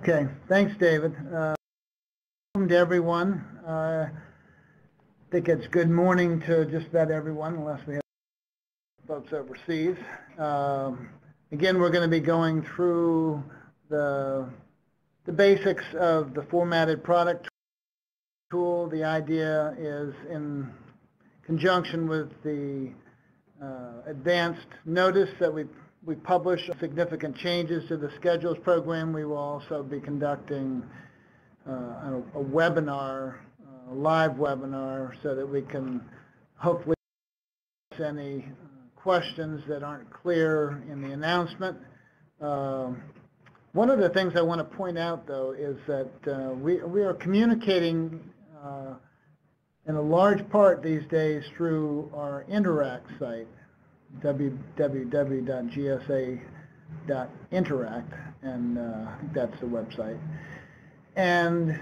Okay, thanks, David. Uh, welcome to everyone. Uh, I think it's good morning to just about everyone, unless we have folks overseas. Um, again, we're going to be going through the, the basics of the formatted product tool. The idea is in conjunction with the uh, advanced notice that we we publish significant changes to the schedules program. We will also be conducting uh, a, a, webinar, a live webinar, so that we can hopefully address any questions that aren't clear in the announcement. Uh, one of the things I want to point out, though, is that uh, we, we are communicating uh, in a large part these days through our Interact site www.gsa.interact, and uh, that's the website. And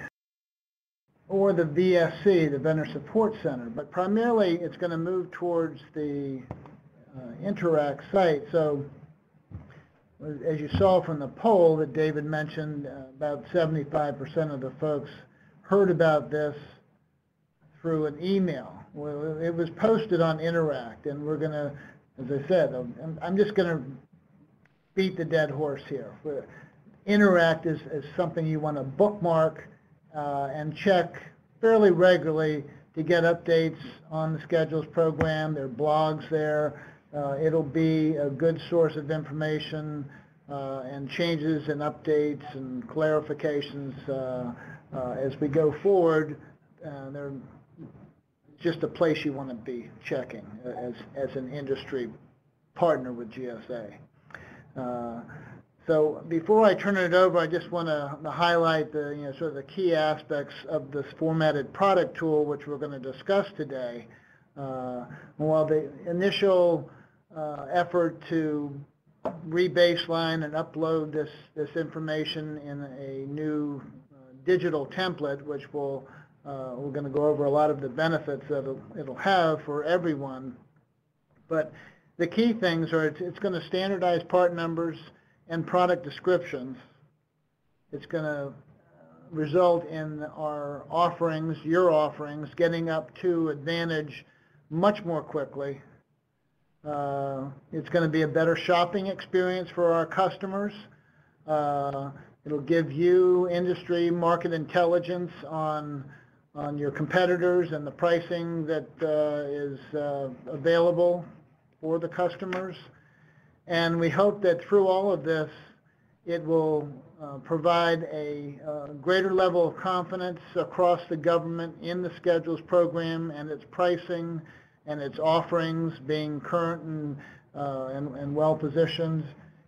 or the VSC, the Vendor Support Center, but primarily it's going to move towards the uh, Interact site. So as you saw from the poll that David mentioned, uh, about 75% of the folks heard about this through an email. Well, it was posted on Interact, and we're going to as I said, I'm, I'm just going to beat the dead horse here. Interact is, is something you want to bookmark uh, and check fairly regularly to get updates on the schedules program. There are blogs there. Uh, it'll be a good source of information uh, and changes and updates and clarifications uh, uh, as we go forward. Uh, they're just a place you want to be checking as, as an industry partner with GSA. Uh, so before I turn it over, I just want to highlight the you know, sort of the key aspects of this formatted product tool, which we're going to discuss today. Uh, while the initial uh, effort to re-baseline and upload this, this information in a new uh, digital template, which will uh, we're going to go over a lot of the benefits that it'll, it'll have for everyone. But the key things are it's, it's going to standardize part numbers and product descriptions. It's going to result in our offerings, your offerings, getting up to Advantage much more quickly. Uh, it's going to be a better shopping experience for our customers. Uh, it'll give you industry market intelligence on on your competitors and the pricing that uh, is uh, available for the customers. And we hope that through all of this, it will uh, provide a uh, greater level of confidence across the government in the schedules program and its pricing and its offerings being current and, uh, and, and, well positioned.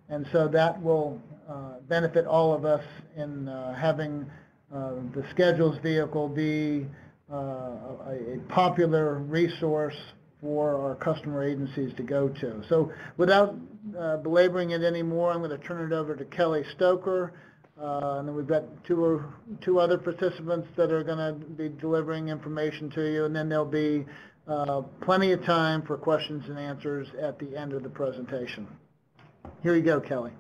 And so that will uh, benefit all of us in having uh, the schedules vehicle be uh, a, a, popular resource for our customer agencies to go to. So without uh, belaboring it anymore, I'm going to turn it over to Kelly Stoker. Uh, and then we've got two or two other participants that are going to be delivering information to you, and then there'll be uh, plenty of time for questions and answers at the end of the presentation. Here you go, Kelly.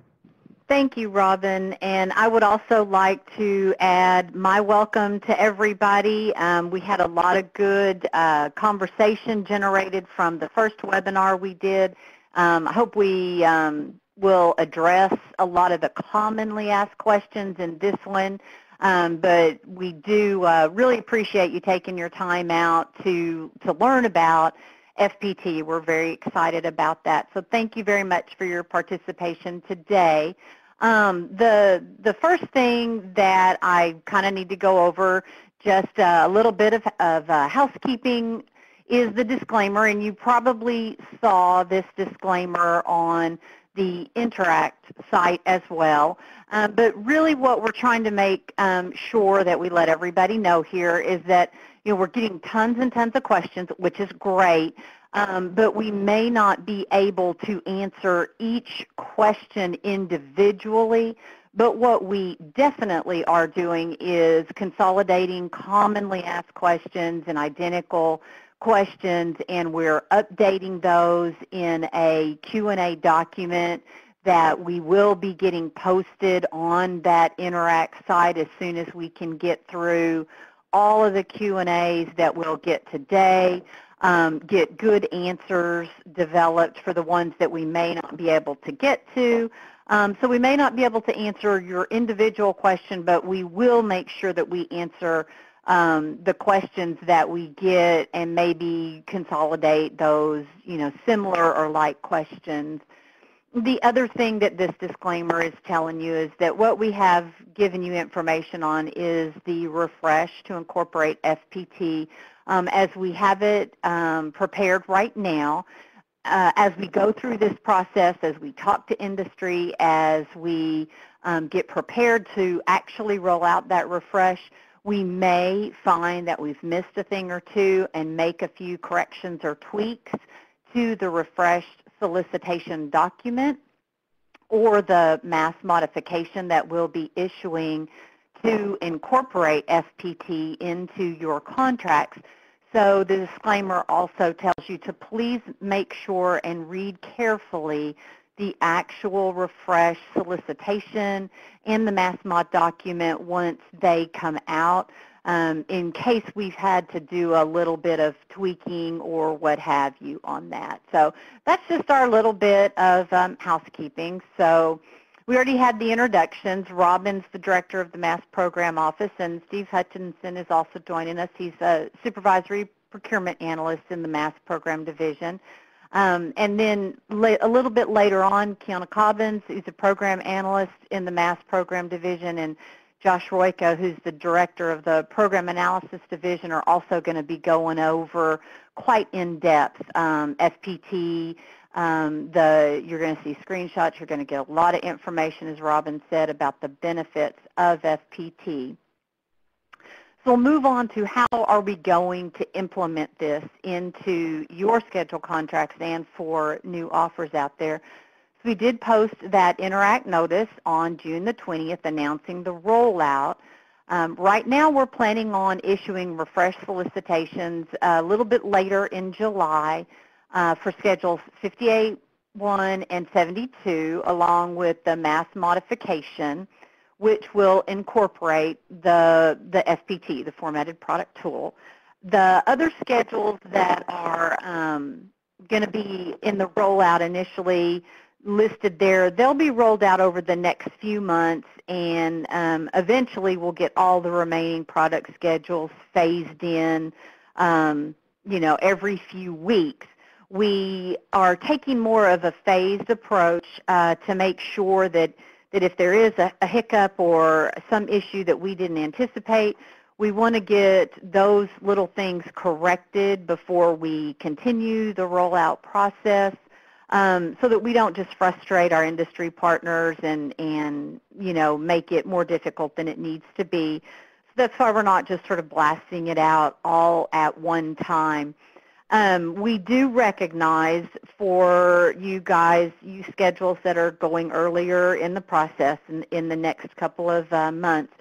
Thank you, Robin. And I would also like to add my welcome to everybody. Um, we had a lot of good uh, conversation generated from the first webinar we did. Um, I hope we um, will address a lot of the commonly asked questions in this one. Um, but we do uh, really appreciate you taking your time out to, to learn about FPT. We're very excited about that. So thank you very much for your participation today. Um, the, the first thing that I kind of need to go over, just a little bit of, of uh, housekeeping, is the disclaimer, and you probably saw this disclaimer on the Interact site as well. Um, but really what we're trying to make um, sure that we let everybody know here is that you know, we're getting tons and tons of questions, which is great, um, but we may not be able to answer each question individually. But what we definitely are doing is consolidating commonly asked questions and identical questions, and we're updating those in a Q&A document that we will be getting posted on that Interact site as soon as we can get through all of the Q&As that we'll get today, um, get good answers developed for the ones that we may not be able to get to. Um, so we may not be able to answer your individual question, but we will make sure that we answer um, the questions that we get and maybe consolidate those, you know, similar or like questions the other thing that this disclaimer is telling you is that what we have given you information on is the refresh to incorporate FPT um, as we have it um, prepared right now. Uh, as we go through this process, as we talk to industry, as we um, get prepared to actually roll out that refresh, we may find that we've missed a thing or two and make a few corrections or tweaks to the refreshed solicitation document or the mass modification that we'll be issuing to incorporate FPT into your contracts. So the disclaimer also tells you to please make sure and read carefully the actual refresh solicitation and the mass mod document once they come out um, in case we've had to do a little bit of tweaking or what have you on that. So that's just our little bit of um, housekeeping. So we already had the introductions. Robin's the director of the MAS Program Office, and Steve Hutchinson is also joining us. He's a supervisory procurement analyst in the MAS Program Division. Um, and then a little bit later on, Kiana Cobbins, who's a program analyst in the MAS Program Division, and Josh Royko, who's the director of the Program Analysis Division, are also going to be going over quite in-depth um, FPT. Um, the, you're going to see screenshots. You're going to get a lot of information, as Robin said, about the benefits of FPT. So we'll move on to how are we going to implement this into your schedule contracts and for new offers out there So we did post that Interact notice on June the 20th announcing the rollout. Um, right now we're planning on issuing refresh solicitations a little bit later in July uh, for schedules 58, 1, and 72 along with the mass modification which will incorporate the, the FPT, the Formatted Product Tool. The other schedules that are um, going to be in the rollout initially listed there, they'll be rolled out over the next few months and um, eventually we'll get all the remaining product schedules phased in, um, you know, every few weeks. We are taking more of a phased approach uh, to make sure that, that if there is a, a hiccup or some issue that we didn't anticipate, we want to get those little things corrected before we continue the rollout process um, so that we don't just frustrate our industry partners and, and, you know, make it more difficult than it needs to be. So that's why we're not just sort of blasting it out all at one time. Um, we do recognize for you guys, you schedules that are going earlier in the process in, in the next couple of uh, months,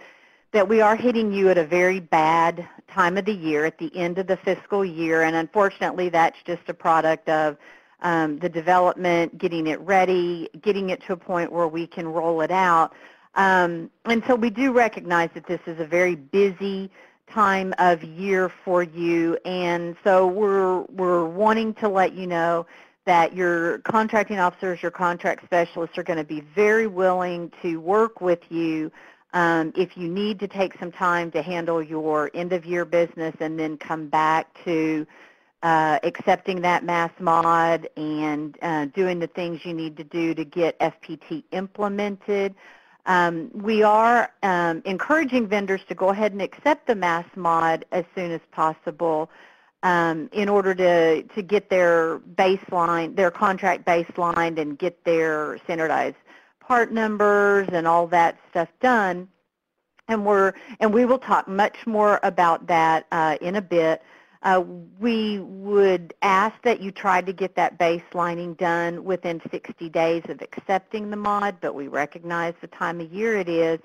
that we are hitting you at a very bad time of the year at the end of the fiscal year. And unfortunately, that's just a product of um, the development, getting it ready, getting it to a point where we can roll it out. Um, and so we do recognize that this is a very busy time of year for you. And so we're, we're wanting to let you know that your contracting officers, your contract specialists are going to be very willing to work with you um, if you need to take some time to handle your end of year business and then come back to uh, accepting that mass mod and uh, doing the things you need to do to get FPT implemented. Um, we are um, encouraging vendors to go ahead and accept the mass mod as soon as possible um, in order to, to get their baseline, their contract baseline and get their standardized part numbers and all that stuff done. And we're and we will talk much more about that uh, in a bit. Uh, we would ask that you try to get that baselining done within 60 days of accepting the mod, but we recognize the time of year it is.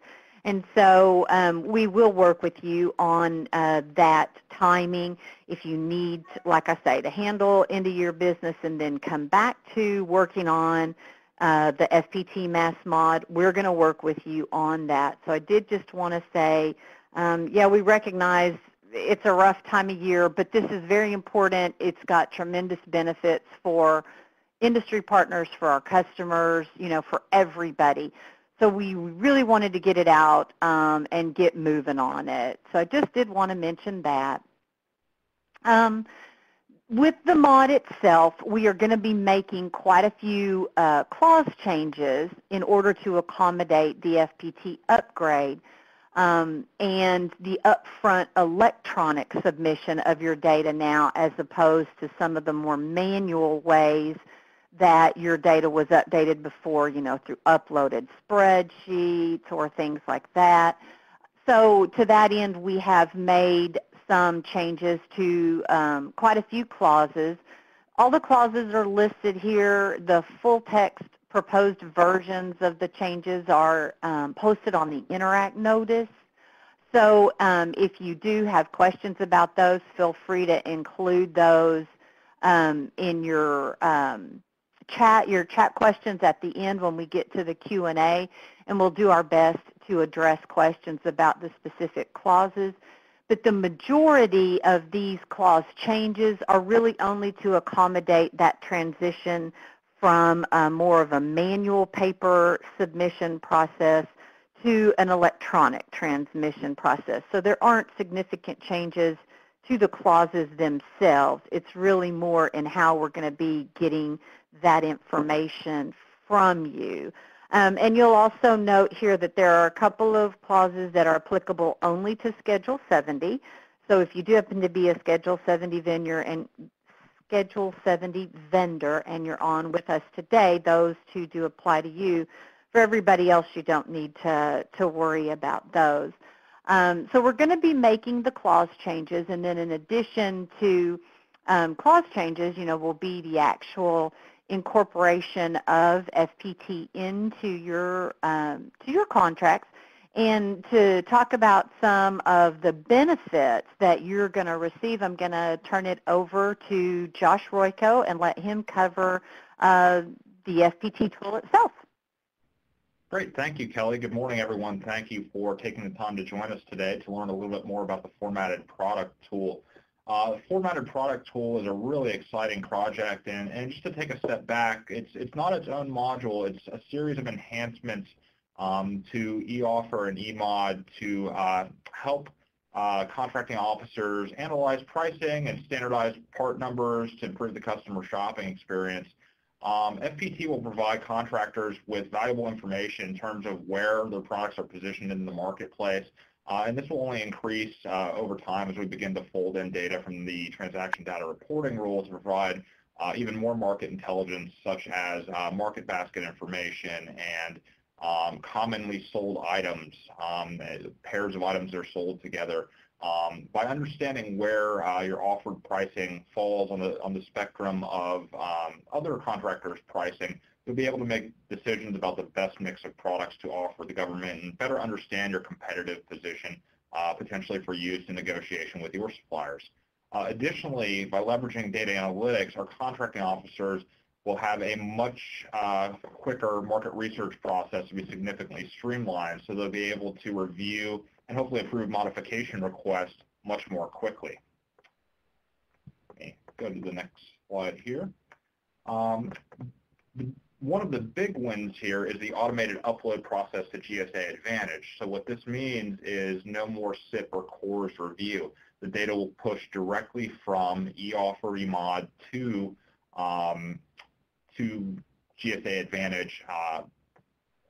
And so um, we will work with you on uh, that timing if you need, like I say, to handle end of year business and then come back to working on uh, the FPT mass mod, we're going to work with you on that. So I did just want to say, um, yeah, we recognize it's a rough time of year, but this is very important. It's got tremendous benefits for industry partners, for our customers, you know, for everybody. So we really wanted to get it out um, and get moving on it. So I just did want to mention that. Um, with the mod itself, we are going to be making quite a few uh, clause changes in order to accommodate the FPT upgrade um, and the upfront electronic submission of your data now as opposed to some of the more manual ways that your data was updated before, you know, through uploaded spreadsheets or things like that. So to that end, we have made some changes to um, quite a few clauses. All the clauses are listed here. The full text proposed versions of the changes are um, posted on the Interact notice. So um, if you do have questions about those, feel free to include those um, in your um, chat, your chat questions at the end when we get to the Q&A, and we'll do our best to address questions about the specific clauses. But the majority of these clause changes are really only to accommodate that transition from uh, more of a manual paper submission process to an electronic transmission process. So there aren't significant changes to the clauses themselves. It's really more in how we're going to be getting that information from you. Um, and you'll also note here that there are a couple of clauses that are applicable only to Schedule 70. So if you do happen to be a Schedule 70 vendor and Schedule 70 vendor and you're on with us today, those two do apply to you. For everybody else, you don't need to, to worry about those. Um, so we're going to be making the clause changes, and then in addition to um, clause changes, you know, will be the actual incorporation of FPT into your um, to your contracts and to talk about some of the benefits that you're going to receive, I'm going to turn it over to Josh Royko and let him cover uh, the FPT tool itself. Great. Thank you, Kelly. Good morning, everyone. Thank you for taking the time to join us today to learn a little bit more about the formatted product tool. Uh, the formatted product tool is a really exciting project, and, and just to take a step back, it's, it's not its own module. It's a series of enhancements um, to eOffer and eMod to uh, help uh, contracting officers analyze pricing and standardize part numbers to improve the customer shopping experience. Um, FPT will provide contractors with valuable information in terms of where their products are positioned in the marketplace, uh, and this will only increase uh, over time as we begin to fold in data from the transaction data reporting rule to provide uh, even more market intelligence such as uh, market basket information and um, commonly sold items, um, pairs of items that are sold together. Um, by understanding where uh, your offered pricing falls on the, on the spectrum of um, other contractors' pricing, you'll be able to make decisions about the best mix of products to offer the government and better understand your competitive position, uh, potentially for use in negotiation with your suppliers. Uh, additionally, by leveraging data analytics, our contracting officers will have a much uh, quicker market research process to be significantly streamlined, so they'll be able to review and hopefully approve modification requests much more quickly. Okay, go to the next slide here. Um, one of the big wins here is the automated upload process to GSA Advantage. So what this means is no more SIP or CORS review. The data will push directly from eOffer eMod to um, to GSA Advantage, uh,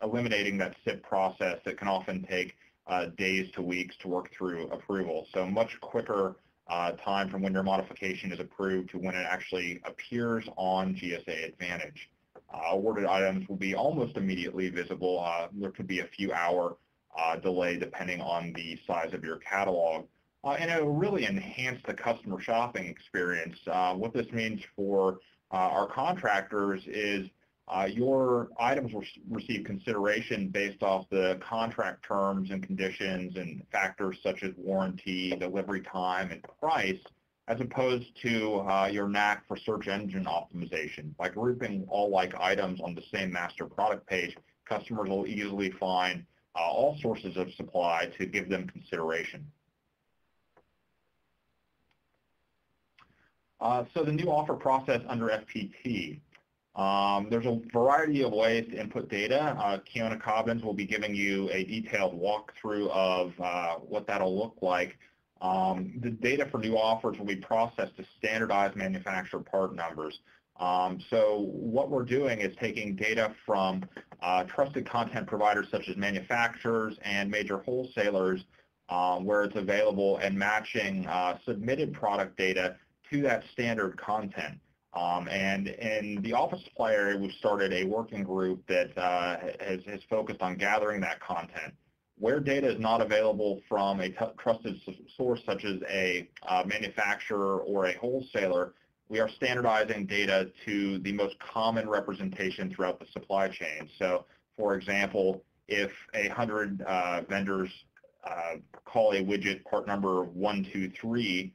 eliminating that SIP process that can often take uh, days to weeks to work through approval. So much quicker uh, time from when your modification is approved to when it actually appears on GSA Advantage. Uh, awarded items will be almost immediately visible. Uh, there could be a few hour uh, delay depending on the size of your catalog. And it will really enhance the customer shopping experience. What this means for our contractors is your items will receive consideration based off the contract terms and conditions and factors such as warranty, delivery time, and price, as opposed to uh, your knack for search engine optimization. By grouping all like items on the same master product page, customers will easily find uh, all sources of supply to give them consideration. So the new offer process under FPT. Um, there's a variety of ways to input data. Uh, Kiana Cobbins will be giving you a detailed walkthrough of uh, what that'll look like. Um, the data for new offers will be processed to standardize manufacturer part numbers. Um, so what we're doing is taking data from uh, trusted content providers such as manufacturers and major wholesalers um, where it's available and matching uh, submitted product data to that standard content. Um, and in the office supply area, we've started a working group that uh, has, has, focused on gathering that content. Where data is not available from a trusted source such as a uh, manufacturer or a wholesaler, we are standardizing data to the most common representation throughout the supply chain. So, for example, if a hundred uh, vendors uh, call a widget part number 123,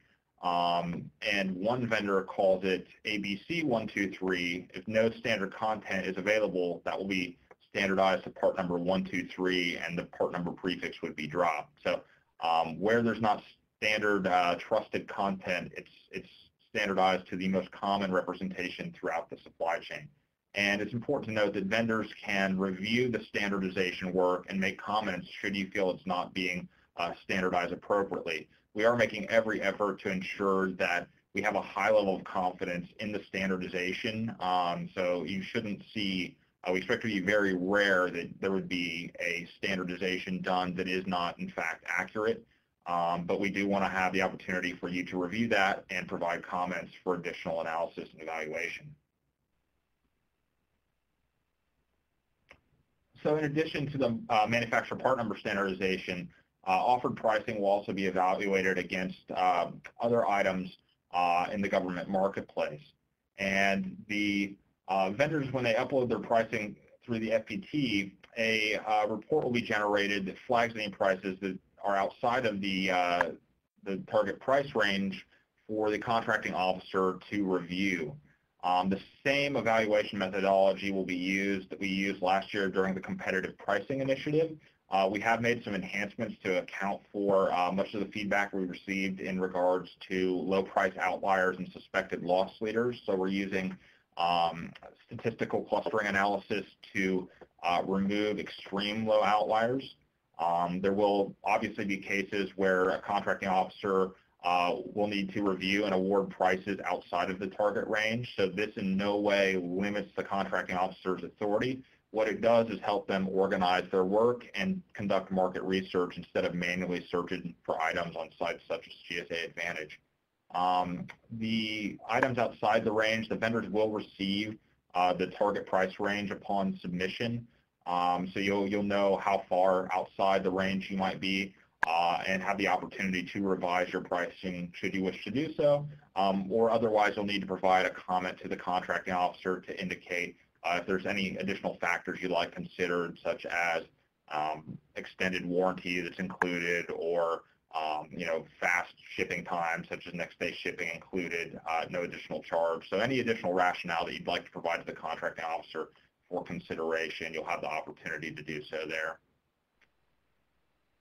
um, and one vendor calls it ABC123. If no standard content is available, that will be standardized to part number 123, and the part number prefix would be dropped. So um, where there's not standard uh, trusted content, it's, it's standardized to the most common representation throughout the supply chain. And it's important to note that vendors can review the standardization work and make comments should you feel it's not being uh, standardized appropriately we are making every effort to ensure that we have a high level of confidence in the standardization. Um, so you shouldn't see, uh, we expect it to be very rare that there would be a standardization done that is not in fact accurate. Um, but we do want to have the opportunity for you to review that and provide comments for additional analysis and evaluation. So in addition to the uh, manufacturer part number standardization, offered pricing will also be evaluated against uh, other items uh, in the government marketplace. And the vendors, when they upload their pricing through the FPT, a report will be generated that flags any prices that are outside of the, the target price range for the contracting officer to review. Um, the same evaluation methodology will be used that we used last year during the competitive pricing initiative, uh, we have made some enhancements to account for uh, much of the feedback we received in regards to low price outliers and suspected loss leaders. So we're using um, statistical clustering analysis to uh, remove extreme low outliers. Um, there will obviously be cases where a contracting officer uh, will need to review and award prices outside of the target range. So this in no way limits the contracting officer's authority. What it does is help them organize their work and conduct market research instead of manually searching for items on sites such as GSA Advantage. Um, the items outside the range, the vendors will receive uh, the target price range upon submission. Um, so you'll, you'll know how far outside the range you might be uh, and have the opportunity to revise your pricing should you wish to do so. Um, or otherwise, you'll need to provide a comment to the contracting officer to indicate if there's any additional factors you'd like considered, such as um, extended warranty that's included or um, you know, fast shipping times, such as next day shipping included, uh, no additional charge. So any additional rationale that you'd like to provide to the contracting officer for consideration, you'll have the opportunity to do so there.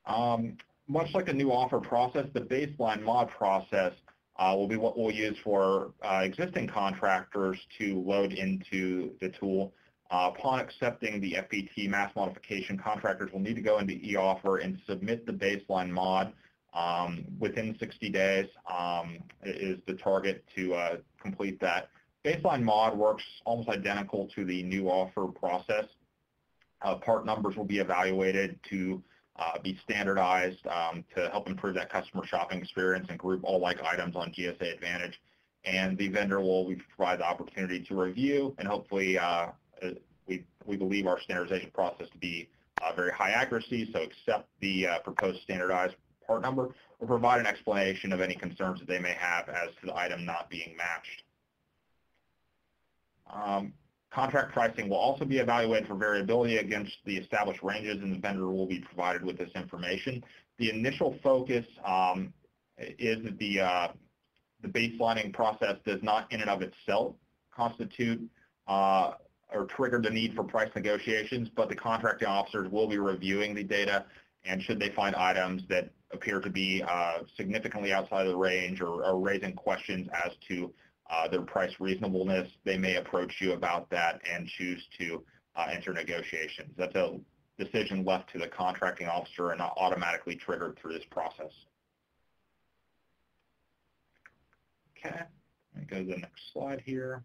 Um, much like a new offer process, the baseline mod process uh, will be what we'll use for uh, existing contractors to load into the tool. Uh, upon accepting the FPT mass modification, contractors will need to go into eOffer and submit the baseline mod um, within 60 days um, is the target to uh, complete that. Baseline mod works almost identical to the new offer process. Uh, part numbers will be evaluated to uh, be standardized um, to help improve that customer shopping experience and group all like items on GSA Advantage. And the vendor will provide the opportunity to review and hopefully uh, uh, we, we believe our standardization process to be uh, very high accuracy, so accept the uh, proposed standardized part number or provide an explanation of any concerns that they may have as to the item not being matched. Um, Contract pricing will also be evaluated for variability against the established ranges, and the vendor will be provided with this information. The initial focus um, is that the, uh, the baselining process does not in and of itself constitute uh, or trigger the need for price negotiations, but the contracting officers will be reviewing the data, and should they find items that appear to be uh, significantly outside of the range or, or raising questions as to their price reasonableness, they may approach you about that and choose to uh, enter negotiations. That's a decision left to the contracting officer and not automatically triggered through this process. Okay, let me go to the next slide here.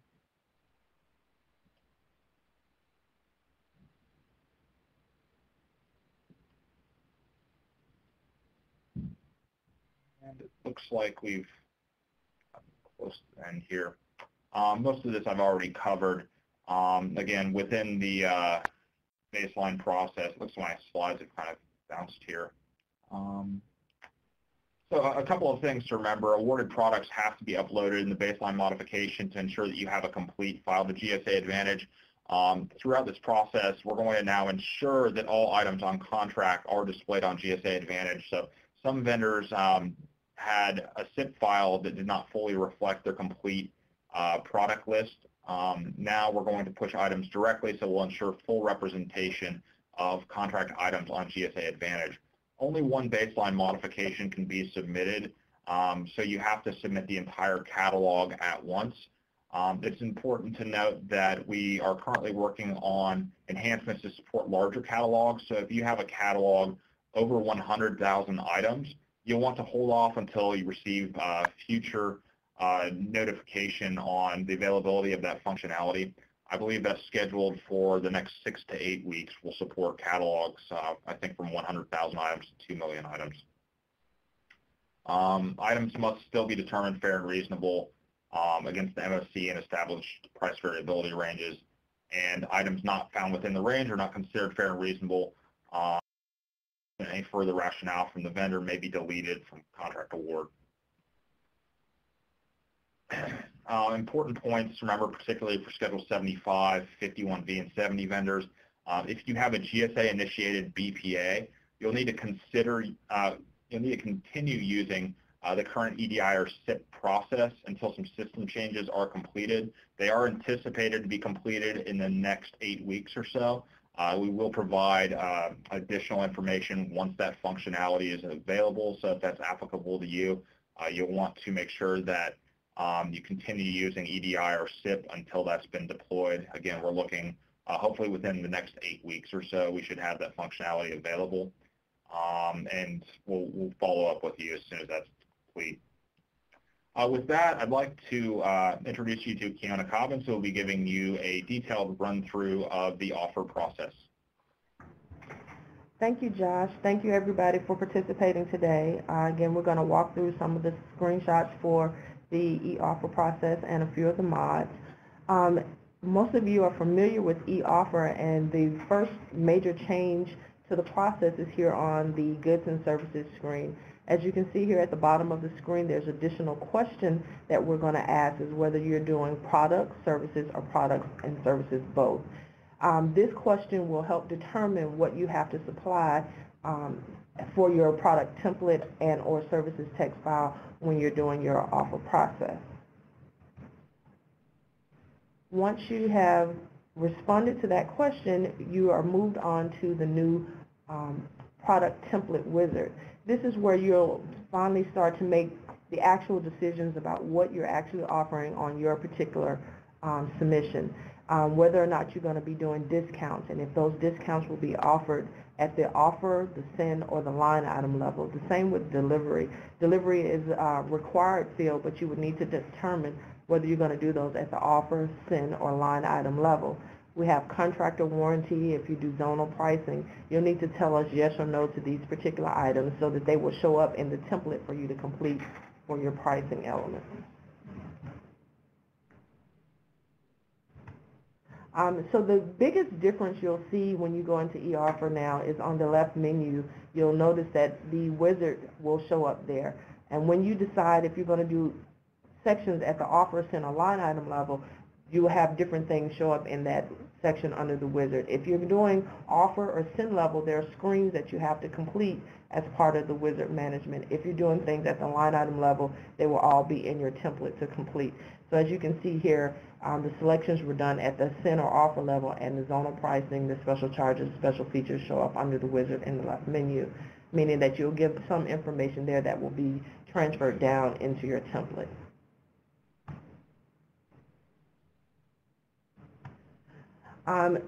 And it looks like we've end here. Um, most of this I've already covered. Um, again, within the uh, baseline process, looks like my slides have kind of bounced here. Um, so a couple of things to remember. Awarded products have to be uploaded in the baseline modification to ensure that you have a complete file to GSA Advantage. Um, throughout this process, we're going to now ensure that all items on contract are displayed on GSA Advantage. So some vendors um, had a SIP file that did not fully reflect their complete uh, product list. Um, now we're going to push items directly, so we'll ensure full representation of contract items on GSA Advantage. Only one baseline modification can be submitted, um, so you have to submit the entire catalog at once. Um, it's important to note that we are currently working on enhancements to support larger catalogs. So if you have a catalog over 100,000 items, you'll want to hold off until you receive uh, future uh, notification on the availability of that functionality. I believe that's scheduled for the next six to eight weeks. We'll support catalogs, uh, I think, from 100,000 items to 2 million items. Um, items must still be determined fair and reasonable um, against the MOC and established price variability ranges. And items not found within the range are not considered fair and reasonable. Um, any further rationale from the vendor may be deleted from contract award. Uh, important points to remember, particularly for Schedule 75, 51V, and 70 vendors. Uh, if you have a GSA-initiated BPA, you'll need to consider, uh, you'll need to continue using uh, the current EDI or SIP process until some system changes are completed. They are anticipated to be completed in the next eight weeks or so. Uh, we will provide uh, additional information once that functionality is available. So if that's applicable to you, uh, you'll want to make sure that um, you continue using EDI or SIP until that's been deployed. Again, we're looking hopefully within the next eight weeks or so, we should have that functionality available. Um, and we'll, we'll, follow up with you as soon as that's complete. Uh, with that, I'd like to uh, introduce you to Kiana Cobbins, who will be giving you a detailed run-through of the offer process. Thank you, Josh. Thank you, everybody, for participating today. Uh, again, we're going to walk through some of the screenshots for the e-offer process and a few of the mods. Um, most of you are familiar with e-offer, and the first major change to the process is here on the goods and services screen. As you can see here at the bottom of the screen, there's additional question that we're going to ask is whether you're doing products, services, or products and services both. Um, this question will help determine what you have to supply um, for your product template and or services text file when you're doing your offer process. Once you have responded to that question, you are moved on to the new um, product template wizard. This is where you'll finally start to make the actual decisions about what you're actually offering on your particular um, submission, um, whether or not you're going to be doing discounts, and if those discounts will be offered at the offer, the SIN, or the line item level. The same with delivery. Delivery is a required field, but you would need to determine whether you're going to do those at the offer, SIN, or line item level. We have contractor warranty. If you do zonal pricing, you'll need to tell us yes or no to these particular items so that they will show up in the template for you to complete for your pricing elements. Um, so the biggest difference you'll see when you go into ER for now is on the left menu. You'll notice that the wizard will show up there. And when you decide if you're going to do sections at the offer, center line item level, you will have different things show up in that section under the wizard. If you're doing offer or SIN level, there are screens that you have to complete as part of the wizard management. If you're doing things at the line item level, they will all be in your template to complete. So as you can see here, um, the selections were done at the SIN or offer level and the zonal pricing, the special charges, special features show up under the wizard in the left menu, meaning that you'll give some information there that will be transferred down into your template. Um,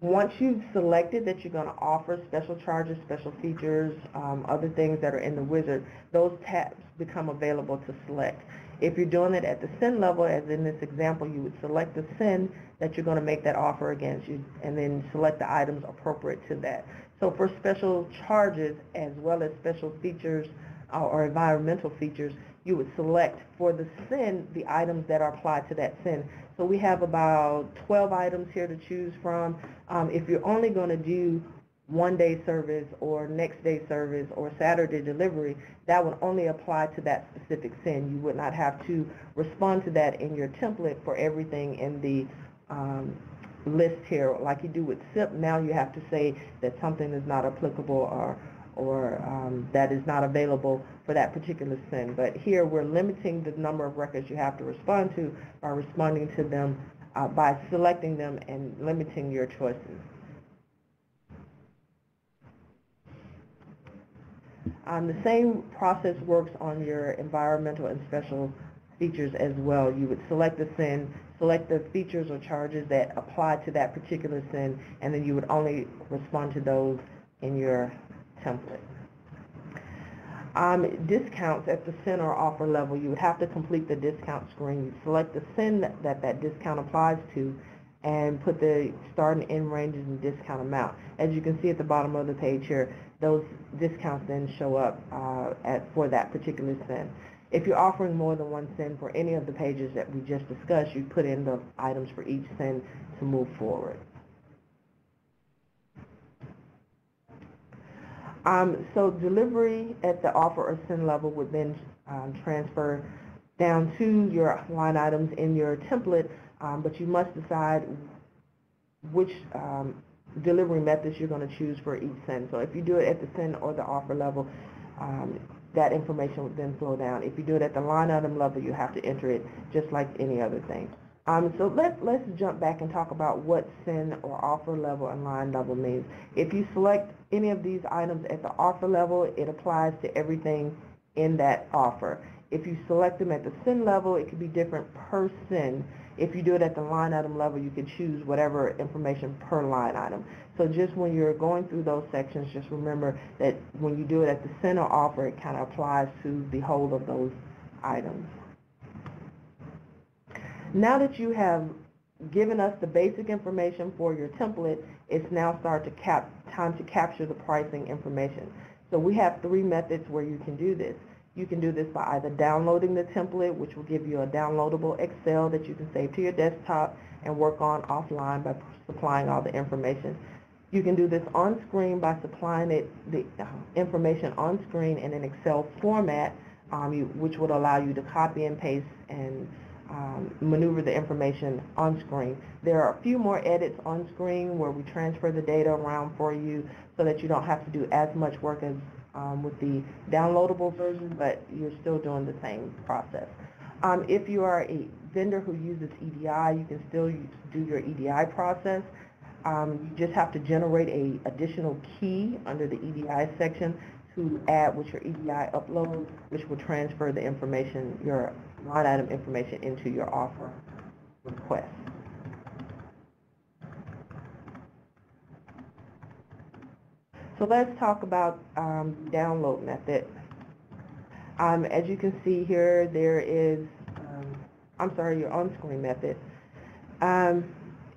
once you've selected that you're going to offer special charges, special features, um, other things that are in the wizard, those tabs become available to select. If you're doing it at the SIN level, as in this example, you would select the SIN that you're going to make that offer against you, and then select the items appropriate to that. So for special charges as well as special features uh, or environmental features, you would select for the SIN the items that are applied to that SIN. So we have about 12 items here to choose from. Um, if you're only going to do one day service or next day service or Saturday delivery, that would only apply to that specific SIN. You would not have to respond to that in your template for everything in the um, list here. Like you do with SIP, now you have to say that something is not applicable or or um, that is not available for that particular SIN. But here we're limiting the number of records you have to respond to by responding to them uh, by selecting them and limiting your choices. Um, the same process works on your environmental and special features as well. You would select the SIN, select the features or charges that apply to that particular SIN, and then you would only respond to those in your template. Um, discounts at the SIN or offer level, you would have to complete the discount screen. You select the SIN that, that that discount applies to and put the start and end ranges and discount amount. As you can see at the bottom of the page here, those discounts then show up uh, at, for that particular SIN. If you're offering more than one SIN for any of the pages that we just discussed, you put in the items for each SIN to move forward. Um, so delivery at the offer or SIN level would then um, transfer down to your line items in your template, um, but you must decide which um, delivery methods you're going to choose for each SIN. So if you do it at the SIN or the offer level, um, that information would then flow down. If you do it at the line item level, you have to enter it just like any other thing. Um, so let's, let's jump back and talk about what SIN or offer level and line level means. If you select any of these items at the offer level, it applies to everything in that offer. If you select them at the SIN level, it could be different per SIN. If you do it at the line item level, you can choose whatever information per line item. So just when you're going through those sections, just remember that when you do it at the SIN or offer, it kind of applies to the whole of those items. Now that you have given us the basic information for your template, it's now start to cap, time to capture the pricing information. So we have three methods where you can do this. You can do this by either downloading the template, which will give you a downloadable Excel that you can save to your desktop and work on offline by supplying all the information. You can do this on screen by supplying it the uh, information on screen in an Excel format, um, you, which would allow you to copy and paste and um, maneuver the information on screen. There are a few more edits on screen where we transfer the data around for you so that you don't have to do as much work as um, with the downloadable version, but you're still doing the same process. Um, if you are a vendor who uses EDI, you can still do your EDI process. Um, you just have to generate a additional key under the EDI section to add with your EDI upload, which will transfer the information, your line item information into your offer request. So let's talk about um, download method. Um, as you can see here, there is, um, I'm sorry, your on-screen method. Um,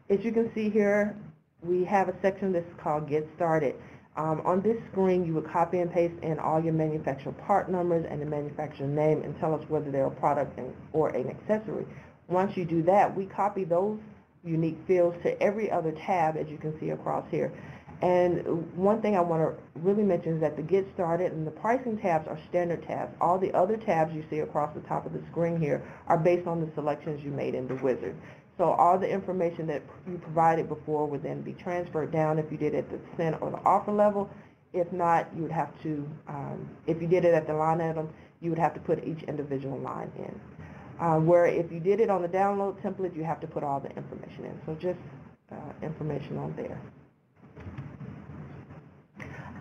as you can see here, we have a section that's called Get Started. Um, on this screen, you would copy and paste in all your manufacturer part numbers and the manufacturer name and tell us whether they're a product or an accessory. Once you do that, we copy those unique fields to every other tab, as you can see across here. And one thing I want to really mention is that the Get Started and the pricing tabs are standard tabs. All the other tabs you see across the top of the screen here are based on the selections you made in the wizard. So all the information that you provided before would then be transferred down if you did it at the SIN or the offer level. If not, you would have to, um, if you did it at the line item, you would have to put each individual line in. Uh, where if you did it on the download template, you have to put all the information in. So just uh, information on there.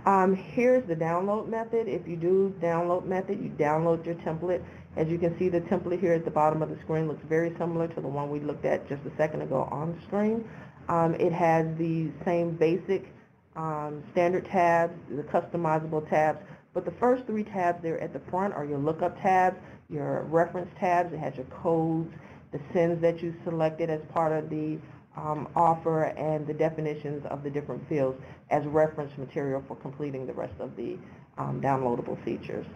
Um, here's the download method. If you do download method, you download your template. As you can see, the template here at the bottom of the screen looks very similar to the one we looked at just a second ago on the screen. Um, it has the same basic um, standard tabs, the customizable tabs, but the first three tabs there at the front are your lookup tabs, your reference tabs. It has your codes, the SINs that you selected as part of the um, offer, and the definitions of the different fields as reference material for completing the rest of the um, downloadable features.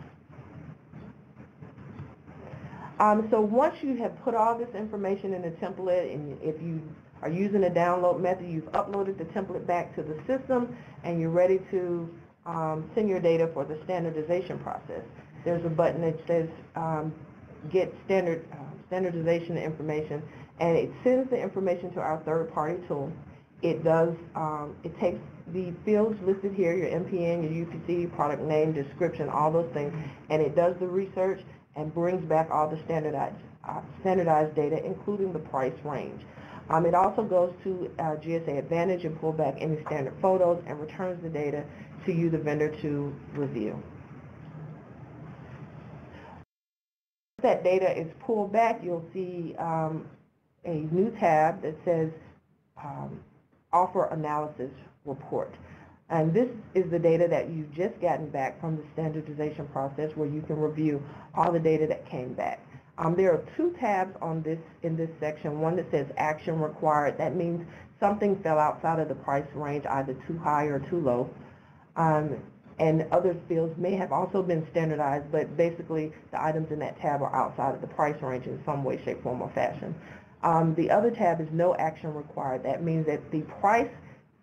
Um, so once you have put all this information in the template, and if you are using a download method, you've uploaded the template back to the system, and you're ready to um, send your data for the standardization process. There's a button that says um, get standard uh, standardization information, and it sends the information to our third-party tool. It does, um, it takes the fields listed here, your MPN, your UPC, product name, description, all those things, and it does the research and brings back all the standardized, uh, standardized data, including the price range. Um, it also goes to uh, GSA Advantage and pull back any standard photos and returns the data to you, the vendor, to review. If that data is pulled back, you'll see um, a new tab that says um, Offer Analysis Report. And this is the data that you've just gotten back from the standardization process where you can review all the data that came back. Um, there are two tabs on this in this section. One that says action required. That means something fell outside of the price range, either too high or too low. Um, and other fields may have also been standardized, but basically the items in that tab are outside of the price range in some way, shape, form, or fashion. Um, the other tab is no action required. That means that the price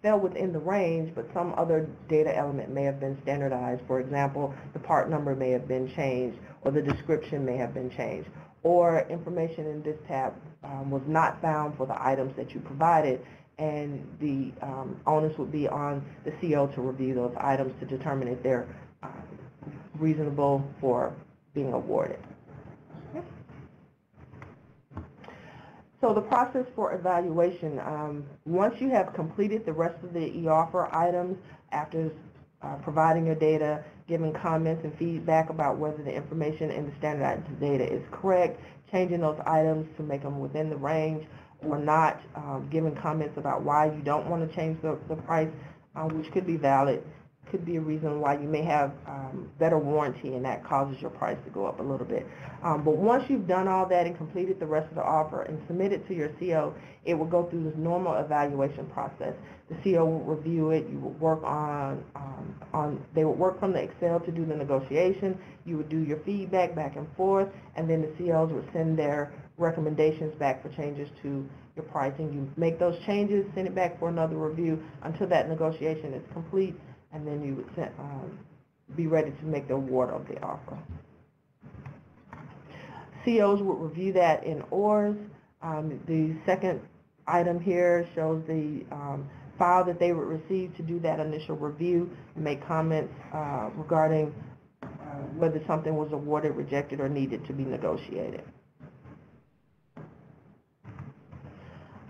fell within the range, but some other data element may have been standardized. For example, the part number may have been changed, or the description may have been changed, or information in this tab um, was not found for the items that you provided, and the um, onus would be on the CO to review those items to determine if they're um, reasonable for being awarded. So the process for evaluation, um, once you have completed the rest of the eOffer items after uh, providing your data, giving comments and feedback about whether the information in the standardized data is correct, changing those items to make them within the range or not, um, giving comments about why you don't want to change the, the price, uh, which could be valid, could be a reason why you may have um, better warranty and that causes your price to go up a little bit. Um, but once you've done all that and completed the rest of the offer and submitted to your CO, it will go through this normal evaluation process. The CO will review it. You will work on, um, on they would work from the Excel to do the negotiation. You would do your feedback back and forth, and then the COs would send their recommendations back for changes to your pricing. You make those changes, send it back for another review until that negotiation is complete, and then you would send, um, be ready to make the award of the offer. COs would review that in ORS. Um, the second item here shows the um, file that they would receive to do that initial review and make comments uh, regarding uh, whether something was awarded, rejected, or needed to be negotiated.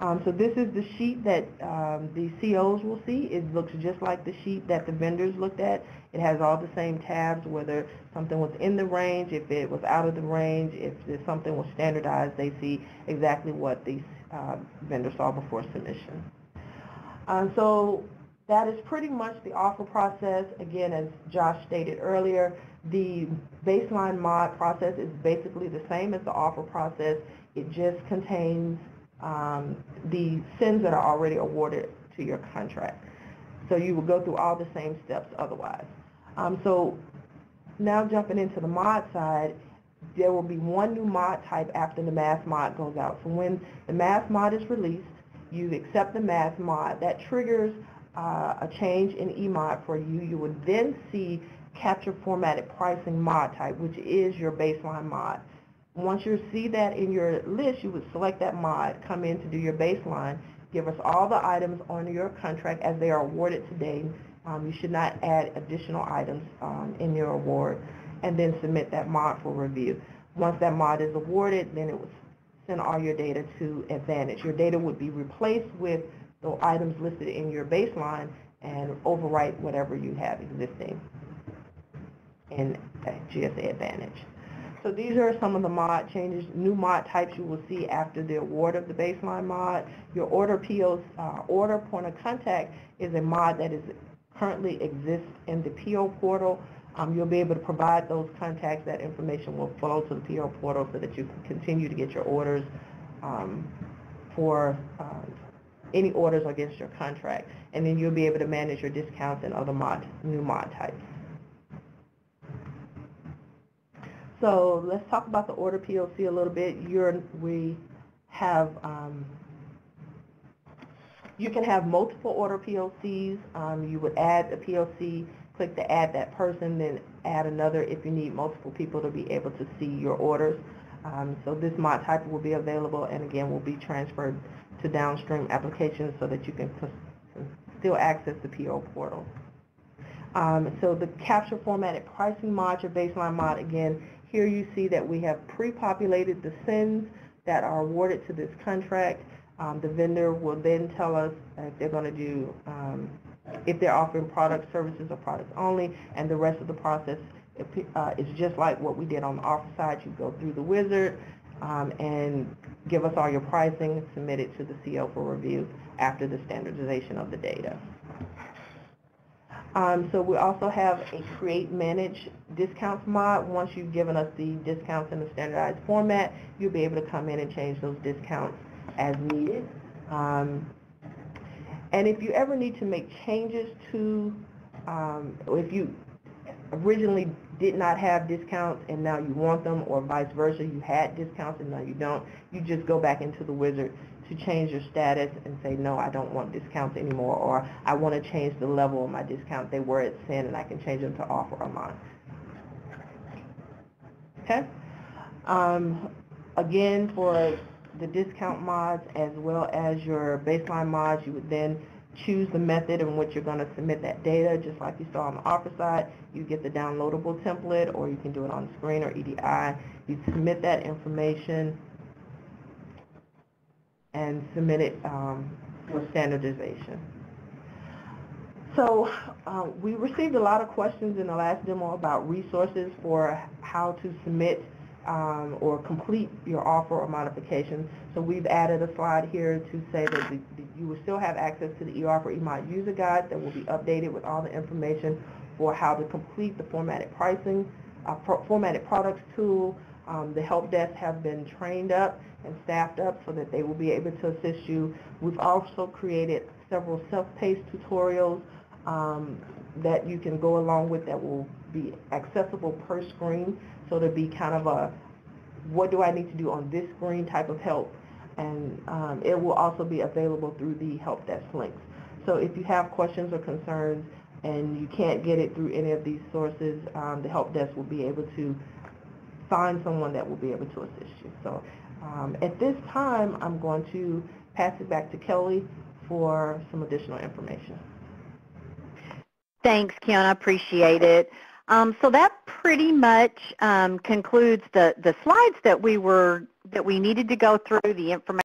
Um, so this is the sheet that um, the COs will see. It looks just like the sheet that the vendors looked at. It has all the same tabs, whether something was in the range, if it was out of the range, if something was standardized, they see exactly what the uh, vendor saw before submission. Um, so that is pretty much the offer process. Again, as Josh stated earlier, the baseline mod process is basically the same as the offer process. It just contains um, the SINs that are already awarded to your contract. So you will go through all the same steps otherwise. Um, so now jumping into the mod side, there will be one new mod type after the mass mod goes out. So when the mass mod is released, you accept the mass mod. That triggers uh, a change in eMod for you. You would then see capture formatted pricing mod type, which is your baseline mod. Once you see that in your list, you would select that mod, come in to do your baseline, give us all the items on your contract as they are awarded today. Um, you should not add additional items um, in your award, and then submit that mod for review. Once that mod is awarded, then it would send all your data to Advantage. Your data would be replaced with the items listed in your baseline and overwrite whatever you have existing in uh, GSA Advantage. So these are some of the mod changes, new mod types you will see after the award of the baseline mod. Your order POs, uh, order point of contact is a mod that is currently exists in the PO portal. Um, you'll be able to provide those contacts. That information will flow to the PO portal so that you can continue to get your orders um, for uh, any orders against your contract. And then you'll be able to manage your discounts and other mod, new mod types. So let's talk about the order POC a little bit. You're, we have, um, you can have multiple order POCs. Um, you would add a POC, click to add that person, then add another if you need multiple people to be able to see your orders. Um, so this mod type will be available and again will be transferred to downstream applications so that you can still access the PO portal. Um, so the capture formatted pricing mod, your baseline mod, again, here you see that we have pre-populated the SINs that are awarded to this contract. Um, the vendor will then tell us if they're going to do, um, if they're offering product services or products only, and the rest of the process uh, is just like what we did on the offer side. You go through the wizard um, and give us all your pricing, submit it to the CO for review after the standardization of the data. Um, so we also have a create manage discounts mod. Once you've given us the discounts in the standardized format, you'll be able to come in and change those discounts as needed. Um, and if you ever need to make changes to, um, if you originally did not have discounts and now you want them or vice versa, you had discounts and now you don't, you just go back into the wizard to change your status and say, no, I don't want discounts anymore, or I want to change the level of my discount. They were at SIN, and I can change them to offer or Okay? Um, again, for the discount mods as well as your baseline mods, you would then choose the method in which you're going to submit that data, just like you saw on the offer side. You get the downloadable template, or you can do it on screen or EDI. You submit that information and submit it um, for standardization. So uh, we received a lot of questions in the last demo about resources for how to submit um, or complete your offer or modification. So we've added a slide here to say that the, you will still have access to the eOffer eMod user guide that will be updated with all the information for how to complete the formatted pricing, uh, formatted products tool. Um, the help desk have been trained up and staffed up so that they will be able to assist you. We've also created several self-paced tutorials um, that you can go along with that will be accessible per screen. So to be kind of a, what do I need to do on this screen type of help. And um, it will also be available through the help desk links. So if you have questions or concerns and you can't get it through any of these sources, um, the help desk will be able to find someone that will be able to assist you. So um, at this time, I'm going to pass it back to Kelly for some additional information. Thanks, Kiana. Appreciate it. Um, so that pretty much um, concludes the, the slides that we were that we needed to go through, the information